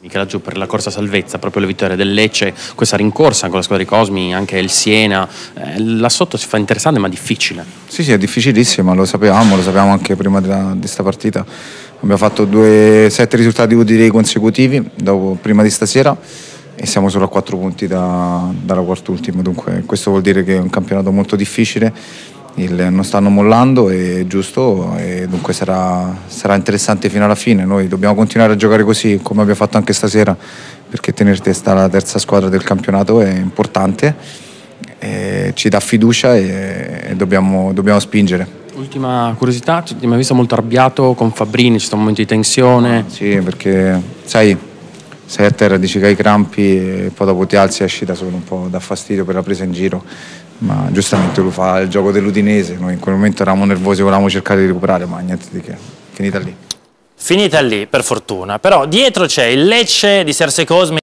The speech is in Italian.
Michelaggio per la corsa salvezza, proprio le vittorie del Lecce, questa rincorsa con la squadra di Cosmi, anche il Siena, eh, là sotto si fa interessante ma difficile. Sì, sì, è difficilissima, lo sapevamo, lo sapevamo anche prima di questa partita. Abbiamo fatto due, sette risultati utili consecutivi dopo, prima di stasera e siamo solo a quattro punti da, dalla quart'ultima, dunque questo vuol dire che è un campionato molto difficile il, non stanno mollando, è giusto e dunque sarà, sarà, interessante fino alla fine. Noi dobbiamo continuare a giocare così come abbiamo fatto anche stasera perché tenere testa alla terza squadra del campionato è importante, ci dà fiducia e, e dobbiamo, dobbiamo spingere. Ultima curiosità, ti mi hai visto molto arrabbiato con Fabrini, c'è stato un momento di tensione? Sì, perché sai, sei a terra, dici che hai crampi e poi dopo ti alzi e esci da solo un po' da fastidio per la presa in giro ma giustamente lo fa il gioco dell'Udinese, noi in quel momento eravamo nervosi, volevamo cercare di recuperare, ma niente di che, finita lì. Finita lì, per fortuna, però dietro c'è il Lecce di Serse Cosmi